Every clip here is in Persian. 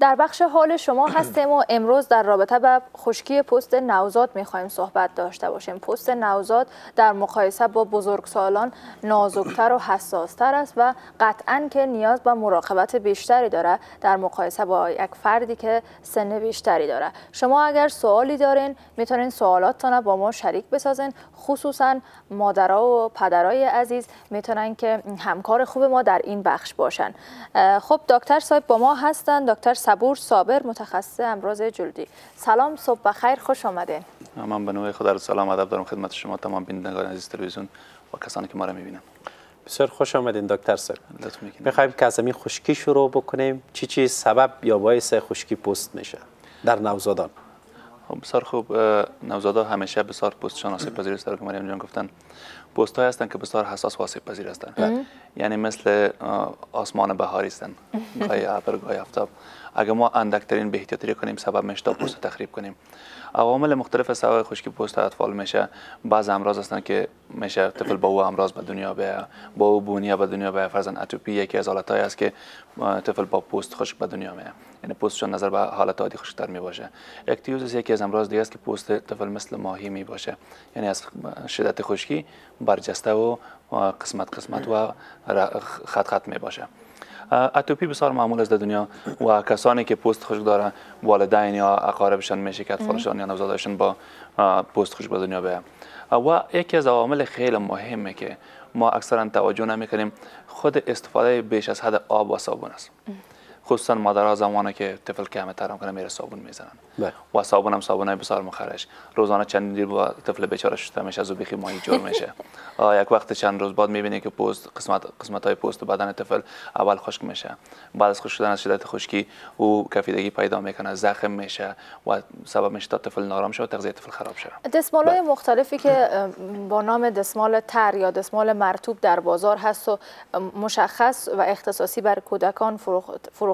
در بخش حال شما هستیم و امروز در رابطه به خشکی پوست نوزاد می‌خوایم صحبت داشته باشیم. پوست نوزاد در مقایسه با بزرگسالان نازکتر و حساستر است و قطعا که نیاز به مراقبت بیشتری داره در مقایسه با یک فردی که سن بیشتری داره. شما اگر سوالی دارین می‌تونین سوالاتتان با ما شریک بسازین. خصوصا مادرها و پدرای عزیز می‌تونن که همکار خوب ما در این بخش باشن. خب دکتر صاحب با ما هستن. دکتر صبور صابر متخصص امراض جلدی. سلام صبح بخیر خوش آمدین. من به نوع خدا سلام ادب دارم خدمت شما تمام بینندگان عزیز تلویزیون و کسانی که ما را می‌بینن. بسیار خوش آمدین دکتر صاحب می‌خوایم که از خشکی شروع بکنیم. چی چی سبب یا باعث خشکی پوست میشه در نوزادان؟ خب بسیار خوب. نوزادا همیشه بسیار پوست شناسی پذیر است. که مریم جان گفتن پوست های هستند که بسیار حساس و آسیب پذیر هستند یعنی مثل آسمان بهاری هستند گاهی ابر گاهی آفتاب. اگر ما اندکترین بی احتیاطی کنیم سبب میشه پوست تخریب کنیم. عوامل مختلف سبب خشکی پوست اطفال میشه. بعض امراض هستن که میشه طفل با او امراض به دنیا بیاید با او بونیا به دنیا بیاید فرضا atopy یکی از حالتایی است که طفل با پوست خشک به دنیا میاد یعنی پوستشون نظر به حالت عادی خشکتر می باشه ichthyosis یکی از امراض دیگه است که پوست طفل مثل ماهی می باشه یعنی از شدت خشکی برجسته و قسمت قسمت و خط خط می باشه اتوپی بسیار معمول است در دنیا و کسانی که پوست خشک دارن والدین یا اقاربشان میشه که اطفالشان یا نوزادشان با پوست خشک به دنیا بیان. و یکی از عوامل خیلی مهمه که ما اکثرا توجه نمی‌کنیم خود استفاده بیش از حد آب و صابون است. خصوصا مادرها زمانی که طفل کمه ترم کنه میره صابون می‌زنن. بله. و صابون هم صابون های بسیار مخرش. روزانه چند دیر با طفل بیچاره شده میشه از بیخی ماهی جور میشه. یک وقت چند روز بعد می‌بینی که پوست قسمت قسمت های پوست بدن طفل اول خشک میشه. بعد از خشک شدن از شدت خشکی او کفیدگی پیدا می‌کنه زخم میشه و سبب میشه تا طفل نارام شه و تغذیه طفل خراب شه. دستمال های بله. مختلفی که با نام دستمال تر یا دستمال مرتوب در بازار هست و مشخص و اختصاصی بر کودکان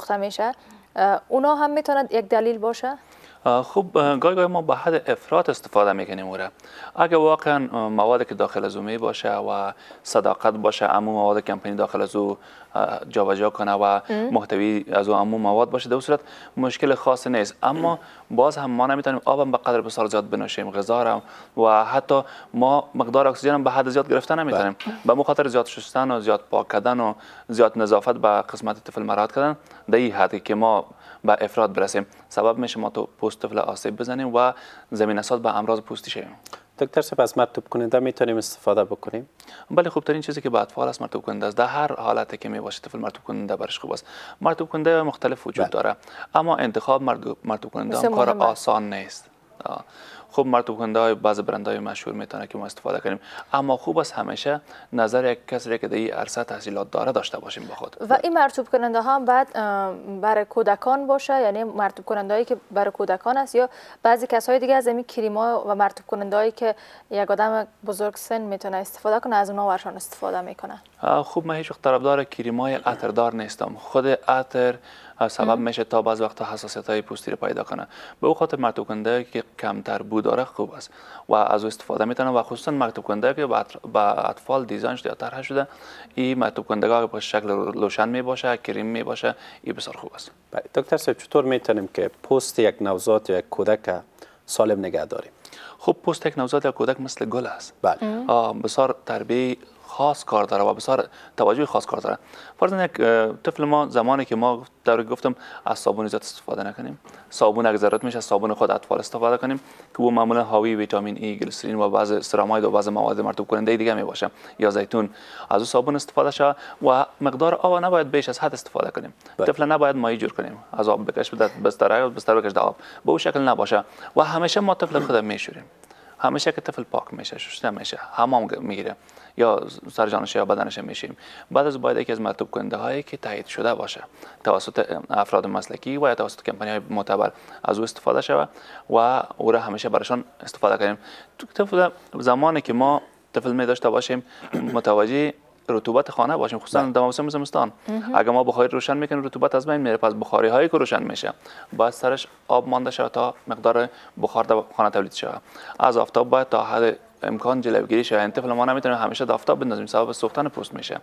فروخته میشه. اونا هم می‌توند یک دلیل باشه؟ خوب گاهی گاهی ما به حد افراد استفاده می‌کنیم اوره اگر واقعا مواد که داخل از می باشه و صداقت باشه امو مواد کمپانی داخل از او جابجا کنه و محتوی از او امو مواد باشه در صورت مشکل خاص نیست. اما باز هم ما نمی‌تونیم آبم به قدر بسیار زیاد بنوشیم غذا و حتی ما مقدار اکسیژن به حد زیاد گرفتن نمی‌تونیم. به مخاطر زیاد شستن و زیاد پاک کردن و زیاد نظافت به قسمت طفل مراد کردن در این حدی که ما به افراد برسیم. سبب میشه ما تو پوست طفل آسیب بزنیم و زمین اساس به امراض پوستی شویم. دکتر سپس از مرتوب کننده می‌تونیم استفاده بکنیم؟ بله خوبترین چیزی که به اطفال است مرتوب کننده است. در هر حالتی که می باشه طفل مرتوب کننده برش خوب است. مرتوب کننده مختلف وجود بله. داره. اما انتخاب مرتوب کننده هم کار آسان نیست. خوب مرتوب کننده های بعض برند های مشهور می‌تونه که ما استفاده کنیم. اما خوب است همیشه نظر یک کسی که در این عرصه تحصیلات داره داشته باشیم با خود. و این مرتوب کننده ها هم بعد برای کودکان باشه؟ یعنی مرتوب کننده هایی که برای کودکان است یا بعضی کسای دیگه از این کریما و مرتوب کننده هایی که یک آدم بزرگ سن می‌تونه استفاده کنه از اونها ورشان استفاده می‌کنه؟ خوب من هیچ وقت طرفدار کریمای عطردار نیستم. خود عطر سبب میشه تا بعض وقتا حساسیت های پوستی رو پیدا کنه. به او خاطر مرتوب کننده که کمتر بو داره خوب است. و از او استفاده می‌تونه و خصوصا مرتوب کننده که با اطفال دیزاین شده یا طرح شده این مرتوب کننده به شکل لوشن می باشه کریم می باشه این بسیار خوب است. بله، دکتر صاحب چطور می‌تونیم که پوست یک نوزاد یا یک کودک سالم نگه داریم؟ خب پوست یک نوزاد یا کودک مثل گل است. بله. بسیار تربیه خاص کار داره و بسیار توجه خاص کار داره. فرض یک طفل ما زمانی که ما در گفتم از صابون زیاد استفاده نکنیم صابون اگه ضرورت میشه صابون خود اطفال استفاده کنیم که او معمولا حاوی ویتامین ای گلیسرین و بعض استراماید و بعض مواد مرطوب کننده دیگه می باشه یا زیتون. از او صابون استفاده شه و مقدار آب نباید بیش از حد استفاده کنیم. بله. طفل نباید مایی جور کنیم. از آب بکش بده بستر بستر بکش آب. به او شکل نباشه و همیشه ما طفل خود میشوریم. همیشه که طفل پاک میشه شسته میشه حمام می‌گیره. یا سرجانش یا بدنش میشیم. بعد از باید یکی از مرتوب کننده هایی که تایید شده باشه. توسط افراد مسلکی و یا توسط کمپانی های معتبر از او استفاده شود و او را همیشه برشان استفاده کنیم. طفل زمانی که ما طفل می داشته باشیم متوجه رطوبت خانه باشیم خصوصا بله. در موسم زمستان اگر ما بخاری روشن می‌کنیم رطوبت از بین میره پس بخاری هایی که روشن میشه باید سرش آب مانده شود تا مقدار بخار در خانه تولید شود از آفتاب باید تا حد امکان جلوگیری شود این طفل ما نمی‌تونه همیشه در آفتاب بندازیم سبب سوختن پوست میشه.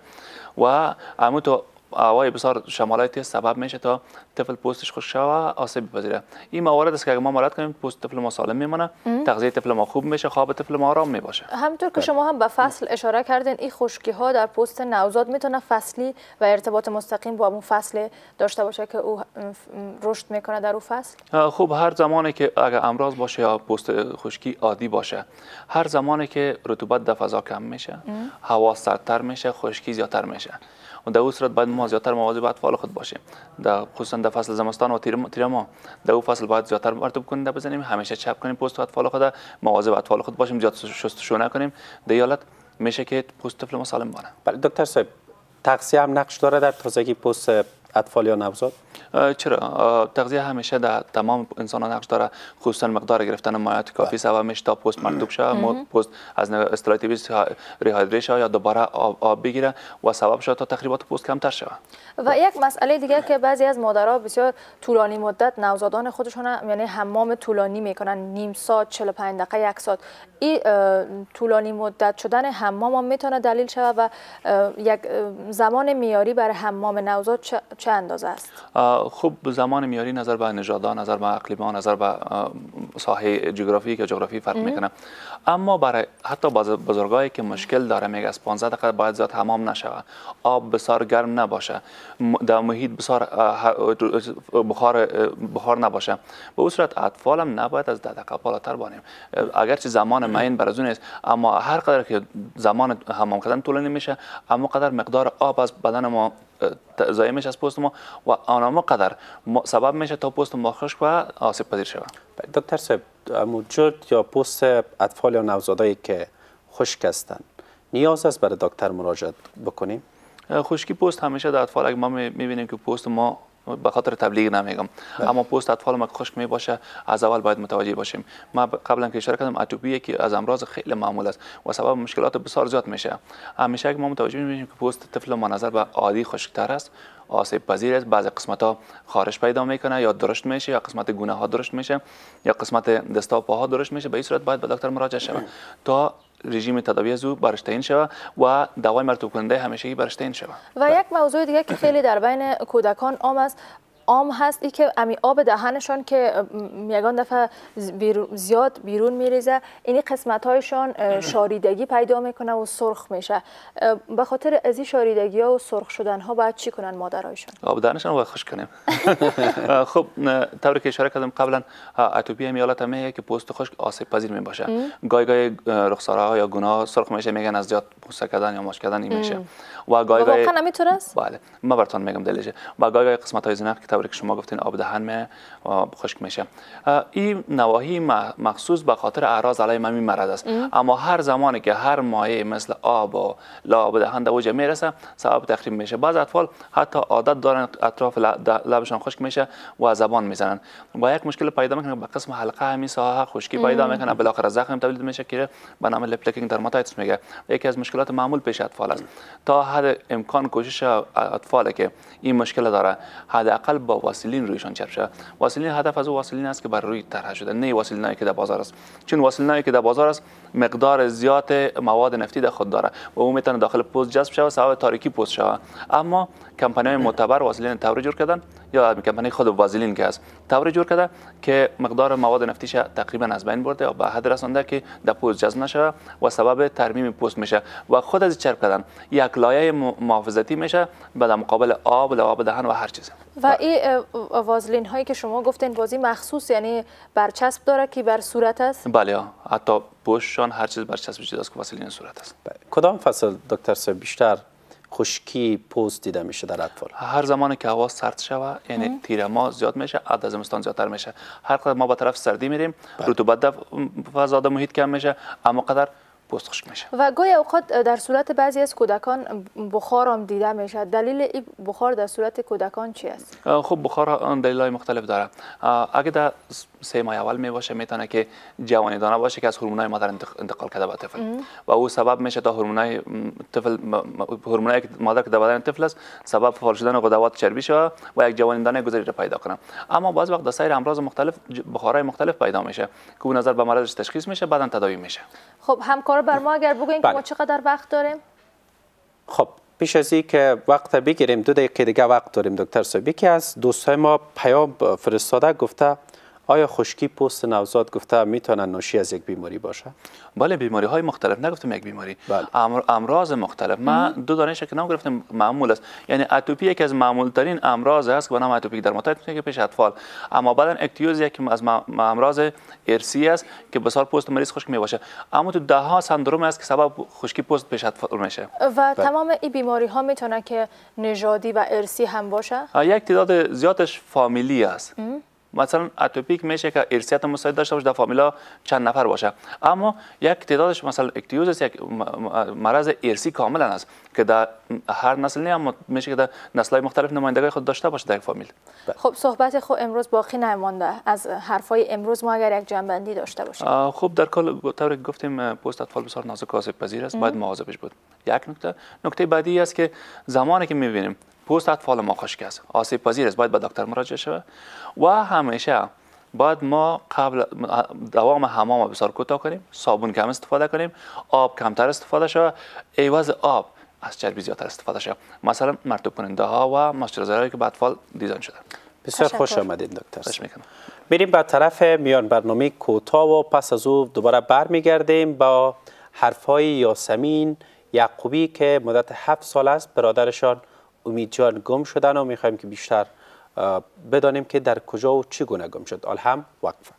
و همون تو هوای بسیار شمالای تیز سبب میشه تا طفل پوستش خوش شوه آسیب بپذیره. این موارد است که اگر ما مراعات کنیم پوست طفل ما سالم میمونه تغذیه طفل ما خوب میشه خواب طفل ما آرام می‌باشه. همونطور که شما هم به فصل اشاره کردین این خشکی ها در پوست نوزاد می‌تونه فصلی و ارتباط مستقیم با اون فصل داشته باشه که او رشد می‌کنه در اون فصل؟ خوب هر زمانی که اگر امراض باشه یا پوست خشکی عادی باشه هر زمانی که رطوبت در فضا کم میشه هوا سردتر میشه خشکی زیادتر میشه. و در اون صورت باید ما زیادتر مواظب اطفال خود باشیم. در خصوصا در فصل زمستان و تیر ما در اون فصل باید زیادتر مرتب کننده بزنیم. همیشه چپ کنیم پوست اطفال خود مواظب اطفال خود باشیم. زیاد شستشو نکنیم. در حالت میشه که پوست طفل ما سالم بانه بله دکتر صاحب تغذیه هم نقش داره در تازگی پوست اطفال یا نوزاد چرا؟ تغذیه همیشه در تمام انسان نقش داره خصوصا مقدار گرفتن مایعات کافی بله. سبب میشه تا پوست مرطوب شه پوست از استراتیویس ریهایدری شه یا دوباره آب, آب بگیره و سبب شده تا تخریبات پوست کمتر شود و یک مسئله دیگه که بعضی از مادرها بسیار طولانی مدت نوزادان خودشون یعنی حمام طولانی می‌کنن نیم ساعت 45 دقیقه یک ساعت. این طولانی مدت شدن حمام هم می‌تونه دلیل شود و یک زمان میاری برای حمام نوزاد چه اندازه است؟ خب زمان میاری نظر به نژادها نظر به اقلیم نظر به ساحه جغرافی که جغرافی فرق می‌کنه. اما برای حتی بزرگایی که مشکل داره میگه از 15 دقیقه باید زیاد حمام نشود. آب بسیار گرم نباشه. در محیط بسیار بخار بخار نباشه. به اون صورت اطفال هم نباید از 10 دقیقه بالاتر بانیم. اگرچه زمان معین بر است. اما هر قدر که زمان حمام کردن طولانی میشه اما قدر مقدار آب از بدن ما ضایع میشه از پوست ما و آن قدر سبب میشه تا پوست ما خشک و آسیب پذیر شود. دکتر صاحب موجود یا پوست اطفال یا نوزادایی که خشک هستند نیاز است برای دکتر مراجعه بکنیم؟ خشکی پوست همیشه در اطفال اگه ما می‌بینیم که پوست ما به خاطر تبلیغ نمیگم. بله. اما پوست اطفال ما خشک می باشه از اول باید متوجه باشیم. ما قبلا که اشاره کردم اتوپی یکی از امراض خیلی معمول است و سبب مشکلات بسیار زیاد میشه. همیشه که ما متوجه میشیم که پوست طفل ما نظر به عادی خشکتر است آسیب پذیر است بعضی قسمت ها خارش پیدا می‌کنه یا درشت میشه یا قسمت گونه ها درشت میشه یا قسمت دستا پاها درشت میشه به این صورت باید به دکتر مراجعه شود. تا رژیم تداوی از او برشتین شود و دوای مرتوب کننده همیشگی برشتین شود و یک موضوع دیگه که خیلی در بین کودکان عام است عام هست ای که امی آب دهنشان که یگان دفعه زیاد بیرون میریزه اینی قسمت هایشان شاریدگی پیدا می‌کنه و سرخ میشه. به خاطر از این شاریدگی ها و سرخ شدن ها باید چی کنن مادرایشان؟ آب دهنشان باید خوش کنیم. خب طوری که اشاره کردم قبلا اتوپی هم حالت همه که پوست خشک آسیب پذیر می باشه گای گای رخساره ها یا گناه سرخ میشه میگن از زیاد پوست کردن یا ماش کردن میشه. و گای گای واقعا بله. ما براتون میگم دلیلش و گای گای قسمت های زنخ که طوری که شما گفتین آب دهن می خشک میشه. این نواحی مخصوص به خاطر اعراض علیه ممی مرض است. اما هر زمانی که هر مایع مثل آب و آب دهن در اوج می‌رسه سبب تخریب میشه. بعض اطفال حتی عادت دارن اطراف لبشان خشک میشه و زبان می‌زنن. با یک مشکل پیدا می‌کنه به قسم حلقه همین ساحه خشکی پیدا می‌کنه بالاخره زخم تولید میشه که به نام lip licking dermatitis میگه. یکی از مشکلات معمول پیش اطفال است. تا حد امکان کوشش اطفال که این مشکل داره حداقل با واسلین رویشان چرب شه. واسلین هدف از او واسلین است که بر روی طرح شده. نه واسلینایی که در بازار است. چون واسلینایی که در بازار است مقدار زیاد مواد نفتی در خود داره و او می‌تونه داخل پوست جذب شود سبب تاریکی پوست شود اما کمپانی های معتبر واسلین تور جور کردن یا کمپانی خود واسلین که است تور جور کرده که مقدار مواد نفتیش تقریبا از بین برده و به حد رسانده که در پوست جذب نشه و سبب ترمیم پوست میشه و خود از چرب کردن. یک لایه محافظتی میشه به مقابل آب و آب دهن و هر چیز و این وازلین هایی که شما گفتین بازی مخصوص یعنی برچسب داره که بر صورت است؟ بله حتی پوستشان هر چیز برچسب چیز است که وازلین صورت است. بله. کدام فصل دکتر بیشتر خشکی پوست دیده میشه در اطفال؟ هر زمانی که هوا سرد شوه یعنی تیر ما زیاد میشه عد از زمستان زیادتر میشه. هر قدر ما به طرف سردی میریم بله. رطوبت در فضا محیط کم میشه اما قدر پوست خشک میشه. و گاهی اوقات در صورت بعضی از کودکان بخار هم دیده میشه. دلیل این بخار در صورت کودکان چی است؟ خب بخار دلیل های مختلف داره. اگه در سه ماه اول می باشه می‌تونه که جوانی دانه باشه که از هورمونای مادر انتقال کرده به طفل. و او سبب میشه تا هورمونای طفل هورمونای مادر که در بدن طفل است سبب فعال شدن غدوات چربی شود و یک جوانی دانه گذری را پیدا کنه. اما بعض وقت در سایر امراض مختلف بخارهای مختلف پیدا میشه که اون نظر به مرضش تشخیص میشه بعدا تداوی میشه. خب همکار بر ما اگر بگوین که ما بله. چقدر وقت داریم خب پیش از این که وقت بگیریم دو دقیقه دیگه وقت داریم دکتر صاحب یکی از دوستای ما پیام فرستاده گفته آیا خشکی پوست نوزاد گفته می‌تونه ناشی از یک بیماری باشه؟ بله بیماری های مختلف نگفتم یک بیماری. بله. امراض مختلف. من دو دانه نام گرفتم معمول است. یعنی atopy یکی از معمول ترین امراض است که به نام atopic dermatitis که پیش اطفال. اما بعدا ichthyosis یکی از امراض ارثی است که بسیار پوست مریض خشک می باشه اما تو ده ها سندروم است که سبب خشکی پوست پیش اطفال میشه. و بله. تمام این بیماری ها می‌تونه که نژادی و ارثی هم باشه؟ یک تعداد زیادش فامیلی است. مثلا atopic میشه که ارثیت مساعد داشته باشه در فامیلا چند نفر باشه. اما یک تعدادش مثلا ichthyosis یک مرض ارسی کاملا است که در هر نسل نه اما میشه که در نسل‌های مختلف نمایندگی خود داشته باشه در فامیل. خب صحبت خود امروز باقی نمانده. از حرفای امروز ما اگر یک جنبندی داشته باشیم. خب در کل طور گفتیم پوست اطفال بسیار نازک آسیب پذیر است. باید مواظبش بود. یک نکته نکته بعدی است که زمانی که می‌بینیم پوست اطفال ما خشک است. آسیب پذیر است. باید به دکتر مراجعه شود و همیشه باید ما قبل دوام حمام بسیار کوتاه کنیم صابون کم استفاده کنیم آب کمتر استفاده شود ایواز آب از چربی زیادتر استفاده شود مثلا مرطوب کننده ها و ماسترزرهایی که به اطفال دیزاین شده. بسیار خوش آمدید دکتر. میریم به طرف میان برنامه کوتاه و پس از او دوباره برمیگردیم با حرفهای یاسمین یعقوبی که مدت هفت سال است برادرشان امیدجان گم شدن و می‌خوایم که بیشتر بدانیم که در کجا و چگونه گم شد. هم وقفه.